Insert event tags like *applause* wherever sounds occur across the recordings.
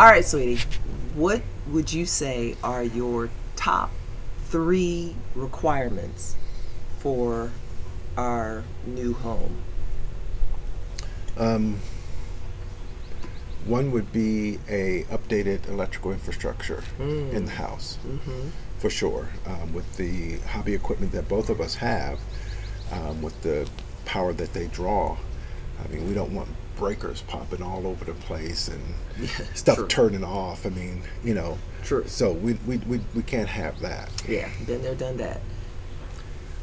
All right, sweetie. What would you say are your top three requirements for our new home? Um, one would be a updated electrical infrastructure in the house, for sure. Um, with the hobby equipment that both of us have, um, with the power that they draw, I mean, we don't want breakers popping all over the place and *laughs* stuff true. turning off. I mean, you know. True. So we, we, we, we can't have that. Yeah, been there, done that.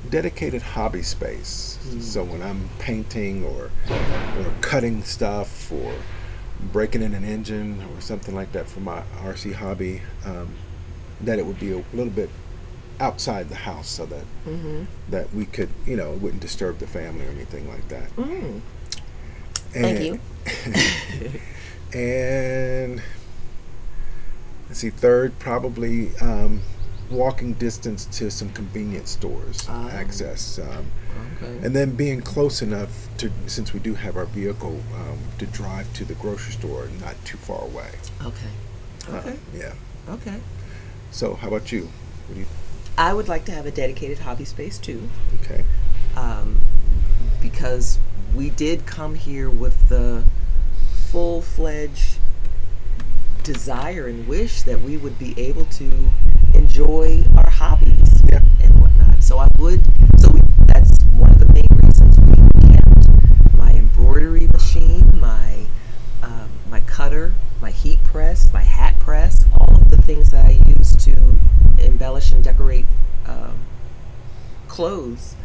dedicated hobby space. So when I'm painting or or cutting stuff or breaking in an engine or something like that for my RC hobby, um, that it would be a little bit outside the house so that that we could, you know, it wouldn't disturb the family or anything like that. Mm. Thank you. and *laughs* let's see, third, probably um, walking distance to some convenience stores, Ah. access. Um, Okay. and then being close enough to, since we do have our vehicle, um, to drive to the grocery store, not too far away. Okay. Uh, Okay. yeah. Okay. So, how about you? What do you? I would like to have a dedicated hobby space too. Okay. um, because we did come here with the full fledged desire and wish that we would be able to enjoy our hobbies Yeah. and whatnot. So I would, so we, that's one of the main reasons we kept my embroidery machine, my um, my cutter, my heat press, my hat press, all of the things that I use to embellish and decorate um, clothes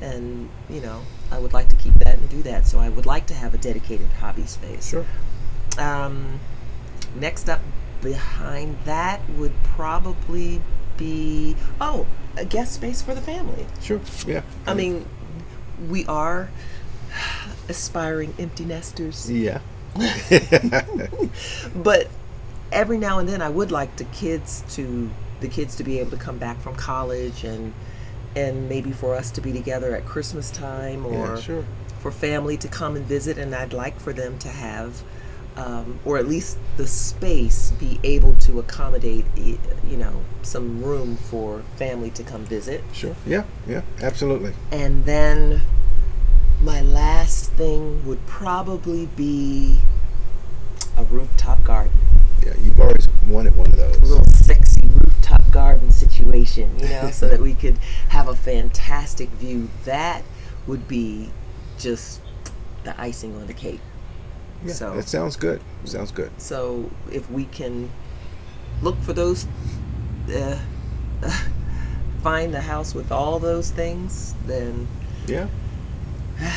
and you know i would like to keep that and do that so i would like to have a dedicated hobby space Sure. um, next up behind that would probably be oh a guest space for the family Sure. Yeah. i mean we are aspiring empty nesters Yeah. *laughs* but every now and then I would like the kids to the kids to be able to come back from college and and maybe for us to be together at Christmas time or Yeah, sure. for family to come and visit and I'd like for them to have um, or at least the space be able to accommodate you know some room for family to come visit Sure. Yeah. Yeah. Absolutely. and then my last thing would probably be a rooftop garden Yeah. You've always wanted one of a those. little sexy rooftop garden situation, you know, so that *laughs* we could have a fantastic view. That would be just the icing on the cake. Yeah. so, That sounds good. Sounds good. so if we can look for those, uh, *laughs* find the house with all those things, then Yeah. *sighs*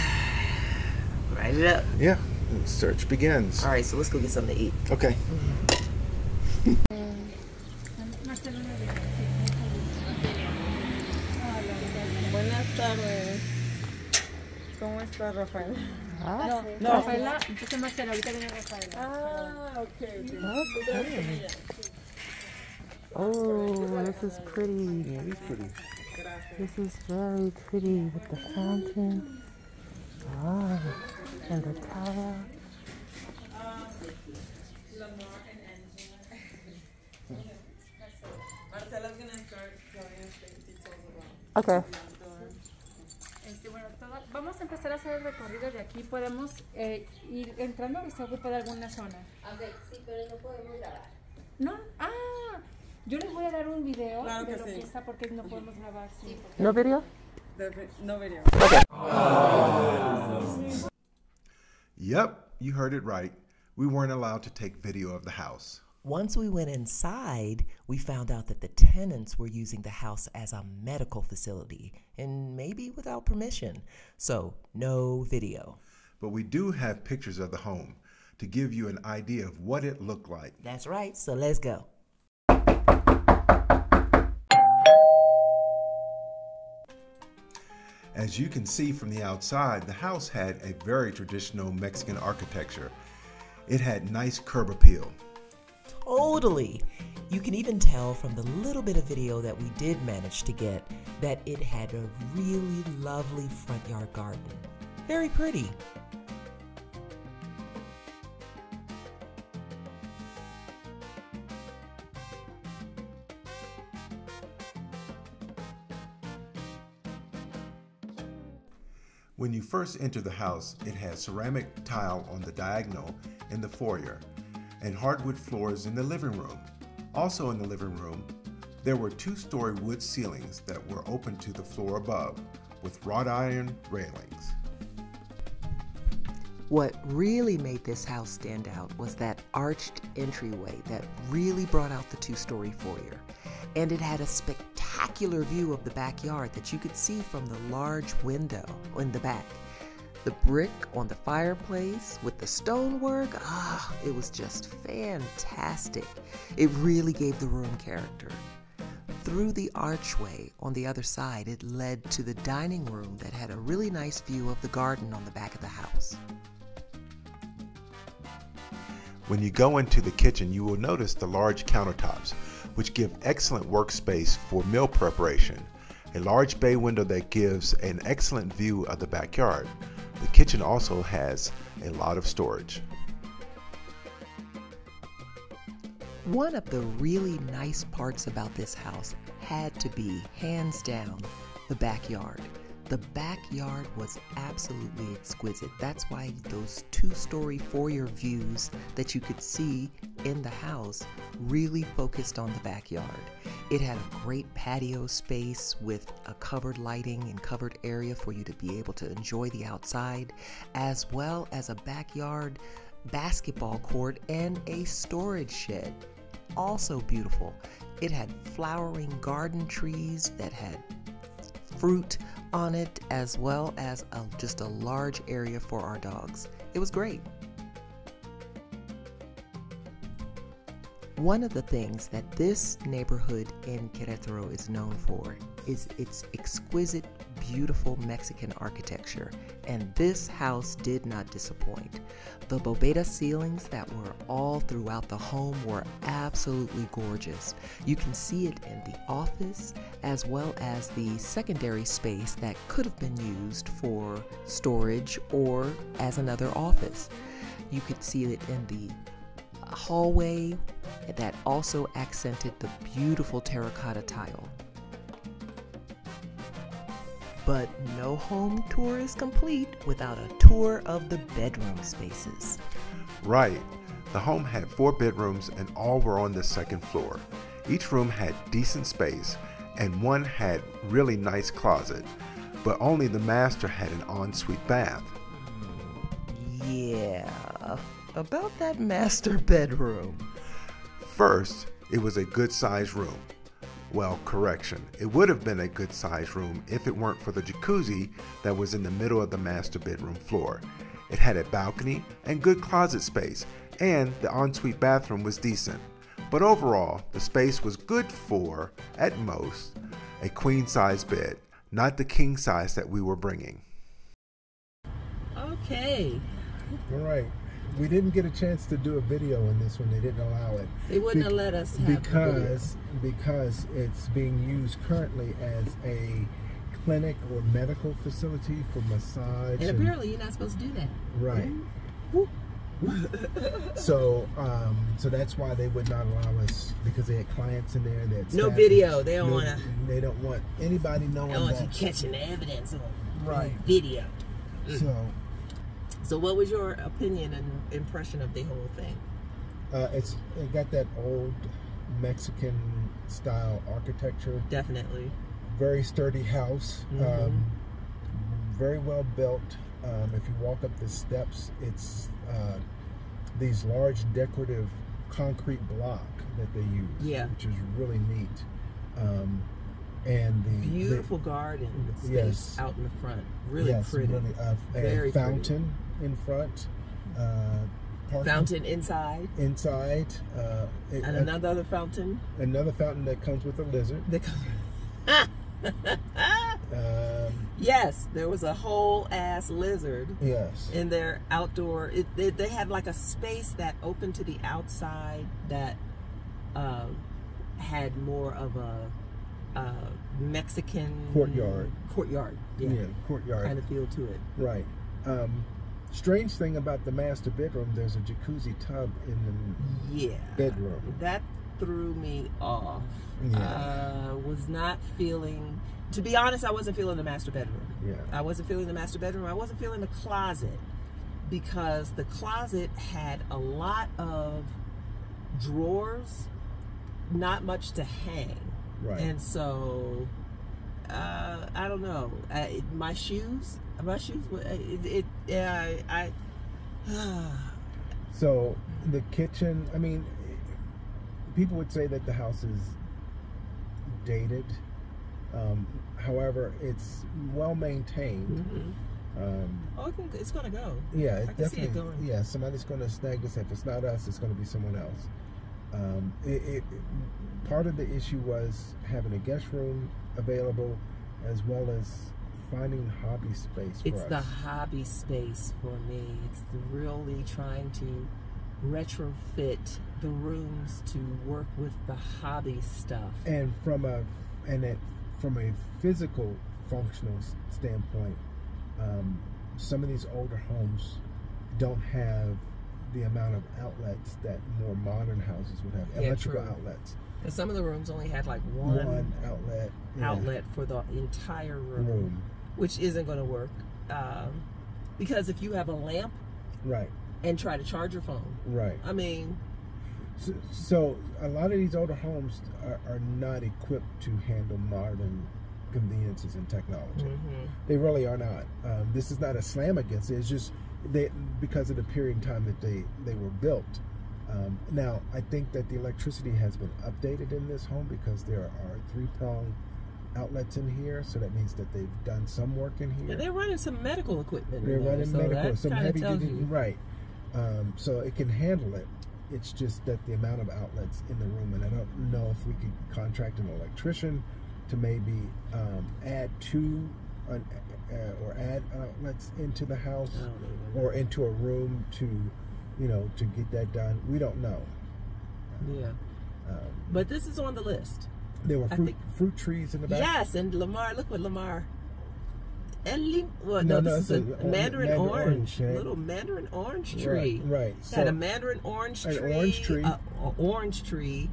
write it up. Yeah. Search begins. All right, so let's go get something to eat. Okay. Buenas Rafaela, yo soy Marcela, ahorita viene Rafaela. Ah, ok, ok. Oh, this is pretty. This is very pretty with the fountain. Ah, and the tower. Marcela's vamos a empezar a hacer el recorrido de aquí. Podemos eh, ir entrando o se ocupa de alguna zona. sí, pero no podemos grabar. No, ah, yo les voy a dar un video Claro de que lo sí. que está porque no podemos grabar. Sí. No video? no video. Yep. You heard it right. We weren't allowed to take video of the house. Once we went inside, we found out that the tenants were using the house as a medical facility and maybe without permission. So, no video. But we do have pictures of the home to give you an idea of what it looked like. That's right, so let's go. As you can see from the outside, the house had a very traditional Mexican architecture. It had nice curb appeal. Totally. You can even tell from the little bit of video that we did manage to get that it had a really lovely front yard garden. Very pretty. When you first enter the house, it has ceramic tile on the diagonal in the foyer and hardwood floors in the living room. Also in the living room, there were two-story wood ceilings that were open to the floor above with wrought iron railings. What really made this house stand out was that arched entryway that really brought out the two story foyer. And it had a spectacular view of the backyard that you could see from the large window in the back. The brick on the fireplace with the stonework, ah, it was just fantastic. It really gave the room character. Through the archway on the other side, it led to the dining room that had a really nice view of the garden on the back of the house. When you go into the kitchen, you will notice the large countertops, which give excellent workspace for meal preparation. A large bay window that gives an excellent view of the backyard. The kitchen also has a lot of storage. One of the really nice parts about this house had to be, hands down, the backyard. The backyard was absolutely exquisite. That's why those two story foyer views that you could see in the house really focused on the backyard. It had a great patio space with a covered lighting and covered area for you to be able to enjoy the outside, as well as a backyard basketball court and a storage shed. Also beautiful. It had flowering garden trees that had fruit on it, as well as a, just a large area for our dogs. It was great. One of the things that this neighborhood in Querétaro is known for is its exquisite, beautiful Mexican architecture, and this house did not disappoint. The boveda ceilings that were all throughout the home were absolutely gorgeous. You can see it in the office as well as the secondary space that could have been used for storage or as another office. You could see it in the hallway that also accented the beautiful terracotta tile. But no home tour is complete without a tour of the bedroom spaces. Right. The home had four bedrooms and all were on the second floor. Each room had decent space and one had really nice closet, but only the master had an ensuite bath. Yeah, about that master bedroom. First, it was a good sized room. Well, correction, it would have been a good sized room if it weren't for the jacuzzi that was in the middle of the master bedroom floor. It had a balcony and good closet space, and the ensuite bathroom was decent. But overall, the space was good for, at most, a queen size bed, not the king size that we were bringing. Okay. All right. We didn't get a chance to do a video in this one. They didn't allow it. They wouldn't Be- have let us because because it's being used currently as a clinic or medical facility for massage. And apparently you're not supposed to do that. right. so um, so that's why they would not allow us because they had clients in there that No video. They don't wanna- They don't want anybody knowing I want you that. catching the evidence on Right. video. So So what was your opinion and impression of the whole thing? uh, it's it got that old Mexican style architecture. Definitely. very sturdy house, Mhm. um, very well built. Um, if you walk up the steps, it's uh, these large decorative concrete block that they use, Yeah. which is really neat. Um, and the Beautiful garden space Yes. out in the front. Really yes, pretty. really, uh, a fountain in front, uh, parking Fountain inside. inside, uh, it- And another other fountain. another fountain that comes with a lizard. They come- *laughs* *laughs* Um, yes, there was a whole ass lizard yes. in their outdoor. It, they, they had like a space that opened to the outside that um, had more of a, uh Mexican Courtyard. Courtyard, yeah, Yeah, courtyard. kind of feel to it. Right. Um, strange thing about the master bedroom, there's a jacuzzi tub in the Yeah, bedroom. that threw me off. Yeah. Uh, was not feeling. To be honest, I wasn't feeling the master bedroom. Yeah. I wasn't feeling the master bedroom. I wasn't feeling the closet because the closet had a lot of drawers, not much to hang. Right. And so, uh, I don't know. I, my shoes, my shoes, were- it, it yeah, I, I *sighs* So the kitchen, I mean, people would say that the house is dated. Um, however, it's well maintained. Mhm. Um, oh, it can- it's gonna go. yeah, it I can see it definitely. going. Yeah, somebody's going to snag this. If it's not us, it's going to be someone else. Um, it, it, part of the issue was having a guest room available, as well as finding hobby space for It's us. the hobby space for me. It's the really trying to retrofit the rooms to work with the hobby stuff. and from a and it from a physical functional standpoint um, some of these older homes don't have the amount of outlets that more modern houses would have Yeah, electrical true. outlets Because some of the rooms only had like one, one outlet yeah, outlet for the entire room, room which isn't going to work. Um, because if you have a lamp right and try to charge your phone, right I mean, so, so a lot of these older homes are, are not equipped to handle modern conveniences and technology mhm. They really are not. Um, this is not a slam against it. It's just they because of the period in time that they they were built. Um, now I think that the electricity has been updated in this home because there are three prong outlets in here, so that means that they've done some work in here. And they're running some medical equipment. They're running so medical, some heavy duty, you. right? Um, so it can handle it. It's just that the amount of outlets in the room, and I don't know if we could contract an electrician to maybe um, add two uh, uh, or add outlets into the house I don't even or into a room to, you know, to get that done. We don't know. Yeah. Um, But this is on the list. There were fruit think- fruit trees in the back. Yes, and Lamar, look what Lamar. And Lim, well, No, no, no, this it's is a- a, Mandarin, Mandarin orange, orange, right? little Mandarin orange tree. Right. right. It had a Mandarin orange An tree, orange tree. a, a orange tree,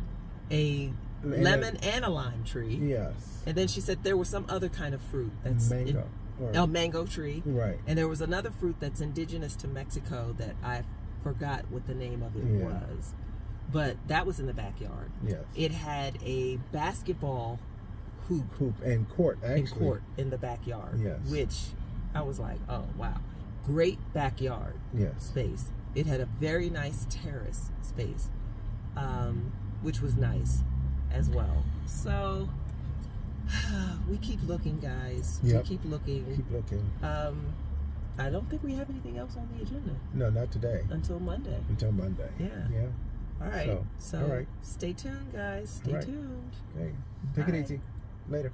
a And a- lemon and a lime tree, yes. and then she said there was some other kind of fruit that's in- mango. or- a mango tree, right. and there was another fruit that's indigenous to Mexico that I forgot what the name of it Yeah. was, but that was in the backyard. Yes. It had a basketball hoop Hoop and court actually. in court in the backyard. Yes. Which I was like, oh wow, great backyard Yes. space. It had a very nice terrace space, um, which was nice as well. So *sighs* we keep looking, guys. Yep. We keep looking. Keep looking. Um, I don't think we have anything else on the agenda No, not today. until Monday. Until Monday. Yeah. Yeah. All right. So, So, all right. stay tuned, guys. Stay right. tuned. Okay. Take it easy. Later.